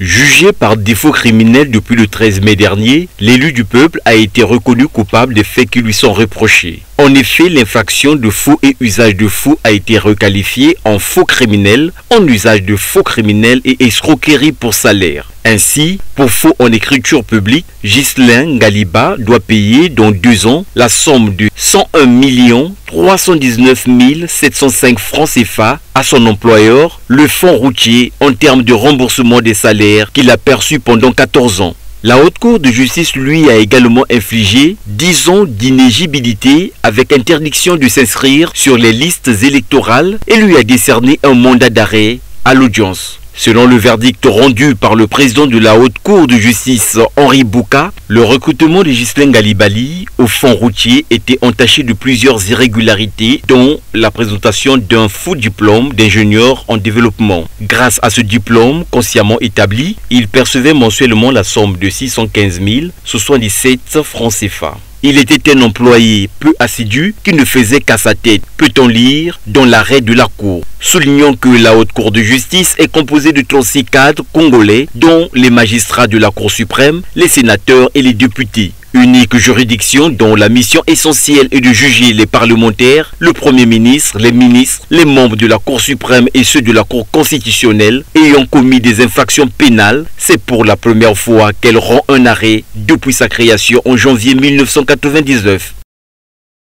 Jugé par défaut criminel depuis le 13 mai dernier, l'élu du peuple a été reconnu coupable des faits qui lui sont reprochés. En effet, l'infraction de faux et usage de faux a été requalifiée en faux criminel, en usage de faux criminel et escroquerie pour salaire. Ainsi, pour faux en écriture publique, Ghislain Galiba doit payer dans deux ans la somme de 101 319 705 francs CFA à son employeur, le fonds routier, en termes de remboursement des salaires qu'il a perçus pendant 14 ans. La Haute Cour de justice lui a également infligé 10 ans d'inégibilité avec interdiction de s'inscrire sur les listes électorales et lui a décerné un mandat d'arrêt à l'audience. Selon le verdict rendu par le président de la Haute Cour de justice, Henri Bouka, le recrutement de Ghislain Galibali au fond routier était entaché de plusieurs irrégularités, dont la présentation d'un faux diplôme d'ingénieur en développement. Grâce à ce diplôme consciemment établi, il percevait mensuellement la somme de 615 077 francs CFA. Il était un employé peu assidu qui ne faisait qu'à sa tête, peut-on lire dans l'arrêt de la Cour. Soulignons que la Haute Cour de justice est composée de 36 cadres congolais, dont les magistrats de la Cour suprême, les sénateurs et les députés unique juridiction dont la mission essentielle est de juger les parlementaires, le Premier ministre, les ministres, les membres de la Cour suprême et ceux de la Cour constitutionnelle ayant commis des infractions pénales. C'est pour la première fois qu'elle rend un arrêt depuis sa création en janvier 1999.